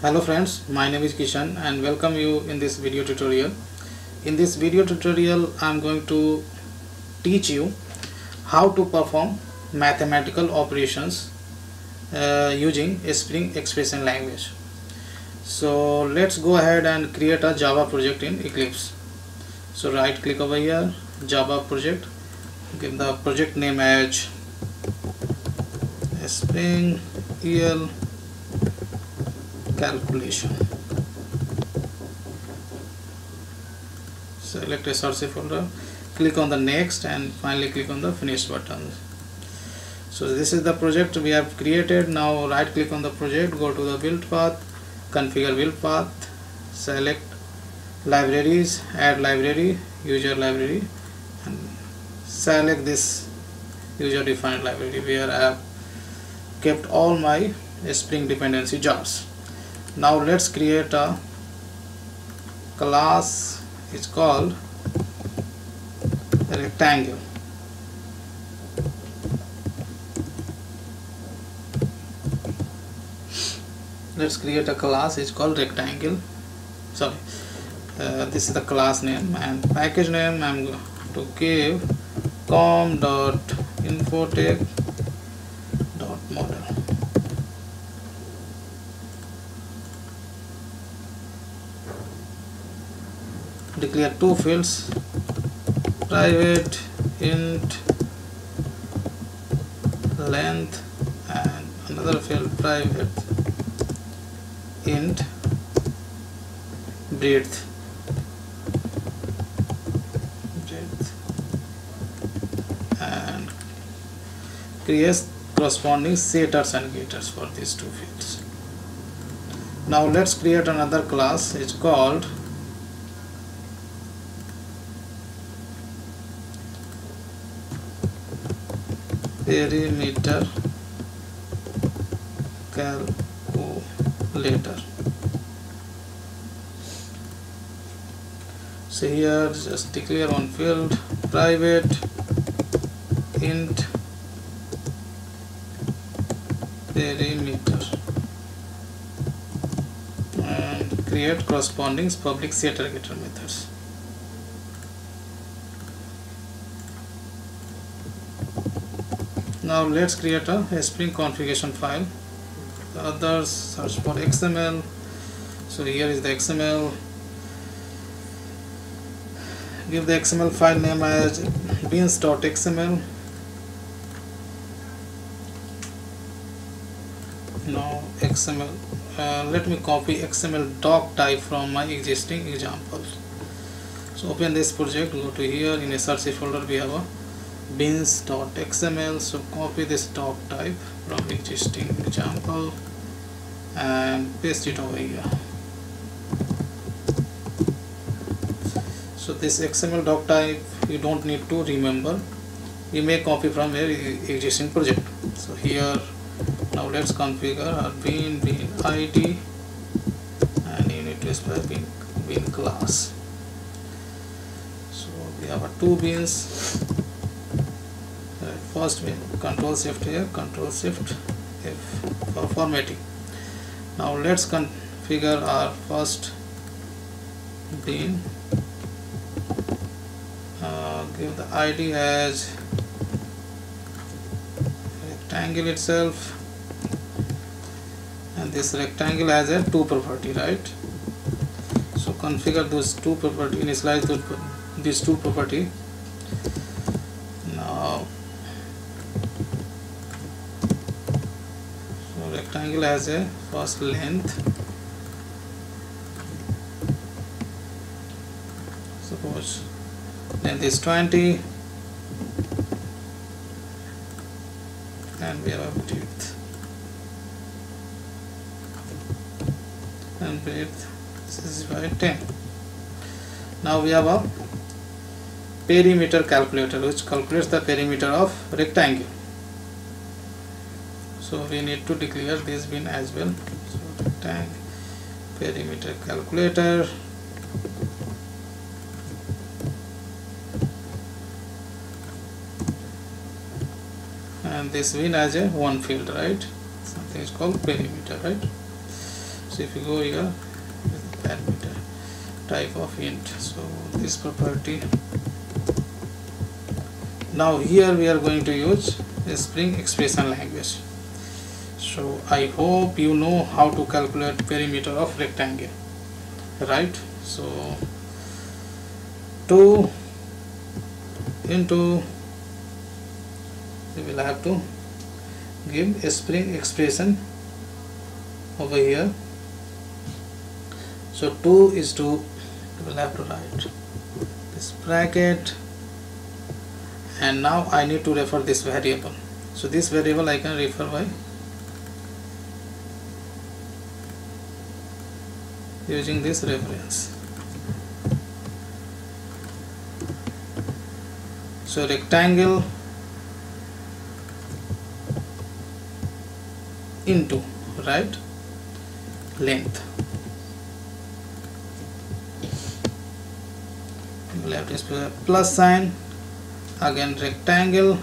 hello friends my name is Kishan and welcome you in this video tutorial. In this video tutorial I'm going to teach you how to perform mathematical operations uh, using Spring Expression language. So let's go ahead and create a Java project in Eclipse. So right click over here Java project. Give the project name as Spring EL calculation. Select a source folder click on the next and finally click on the finish button. So this is the project we have created. Now right click on the project go to the build path configure build path select libraries add library user library and select this user defined library where I have kept all my spring dependency jobs now let's create a class. It's called rectangle. Let's create a class. It's called rectangle. Sorry. Uh, this is the class name and package name. I'm going to give com dot infotech dot model declare two fields. Private int length and another field private int breadth. And create corresponding setters and getters for these two fields. Now let's create another class. It's called perimeter calculator. So here just declare one field private int perimeter and create corresponding public setter getter methods now let's create a spring configuration file. The others search for xml so here is the xml give the xml file name as beans.xml now xml uh, let me copy xml doc type from my existing example so open this project. Go to here. In a search folder we have a beans.xml so copy this doc type from existing example and paste it over here. So this xml doc type you don't need to remember. You may copy from your existing project. So here now let's configure our bean bean id and you need to specify bean, bean class. So we have a two beans first bean control shift here control shift F for formatting. Now let's configure our first bean uh, give the id as rectangle itself. And this rectangle has a two property right? So configure those two property initialize those, these two property. Now rectangle has a first length. Suppose length is 20 and we have width. And breadth this is by 10 now we have a perimeter calculator which calculates the perimeter of rectangle so we need to declare this bean as well. So rectangle perimeter calculator. And this bean as a one field right? Something is called perimeter right? So if you go here parameter type of int. So this property. Now here we are going to use spring expression language so I hope you know how to calculate perimeter of rectangle. Right? So 2 into we will have to give a spring expression over here. So 2 is to we will have to write this bracket. And now I need to refer this variable. So this variable I can refer by using this reference. So rectangle into right length. Left is plus sign. Again rectangle.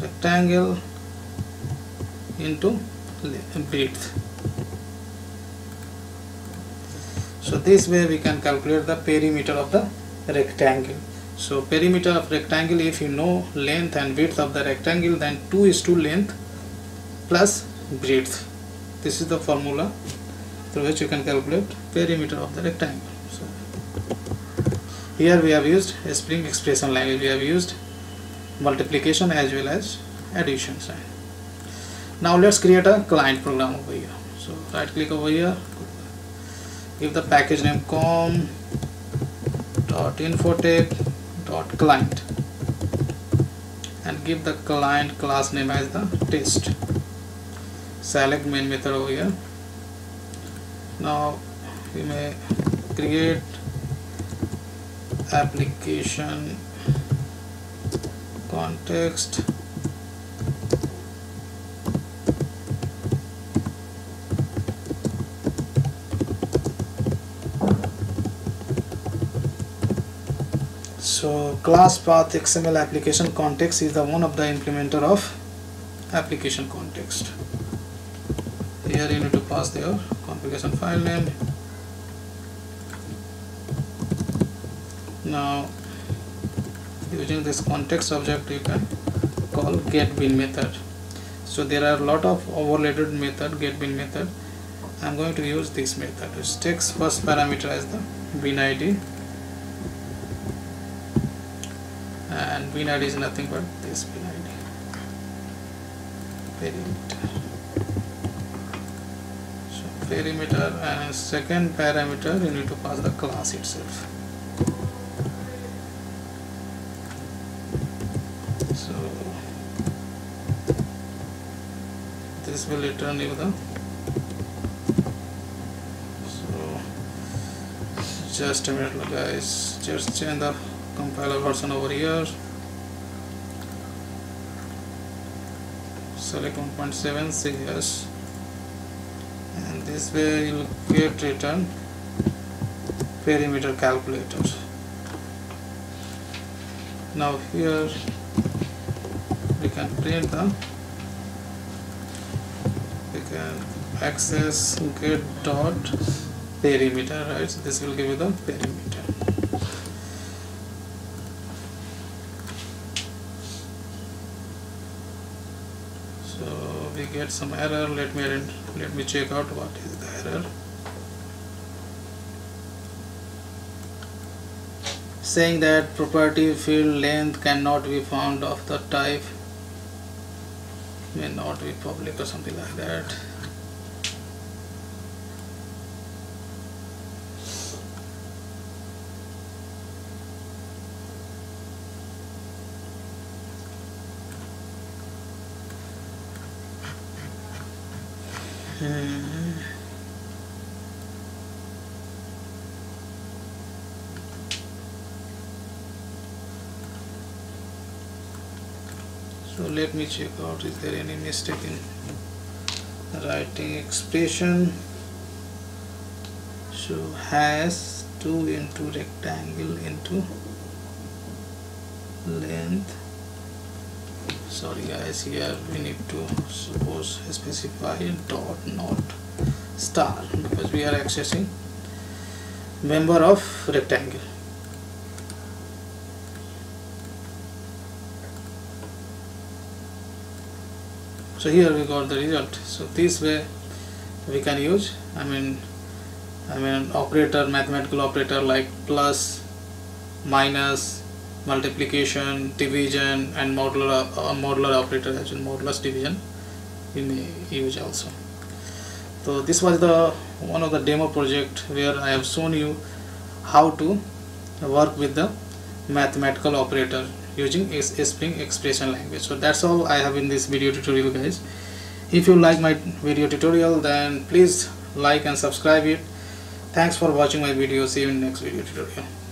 Rectangle into so this way we can calculate the perimeter of the rectangle. So perimeter of rectangle if you know length and width of the rectangle then 2 is to length plus breadth. This is the formula through which you can calculate perimeter of the rectangle. So here we have used a spring expression language we have used multiplication as well as addition sign now let's create a client program over here. So right click over here. Give the package name com dot infotech dot client. And give the client class name as the test. Select main method over here. Now we may create application context so class path xml application context is the one of the implementer of application context. Here you need to pass your configuration file name. Now using this context object you can call get bean method. So there are a lot of overloaded method get bean method. I'm going to use this method. Which takes first parameter as the bean id and id is nothing but this bean id perimeter. So perimeter and second parameter you need to pass the class itself. So this will return you the so just a minute guys. Just change the compiler version over here select 1.7 say yes and this way you'll get return perimeter calculator. Now here we can print the we can access get dot perimeter right? So this will give you the perimeter so we get some error let me let me check out what is the error. Saying that property field length cannot be found of the type may not be public or something like that so let me check out is there any mistake in writing expression? So has 2 into rectangle into length. Sorry guys here we need to suppose specify dot not star because we are accessing member of rectangle so here we got the result. So this way we can use I mean I mean operator mathematical operator like plus minus multiplication division and modular uh, modular operator as in modulus division we may use also. So this was the one of the demo project where I have shown you how to work with the mathematical operator using Spring expression language. So that's all I have in this video tutorial guys. If you like my video tutorial then please like and subscribe it. Thanks for watching my video. See you in next video tutorial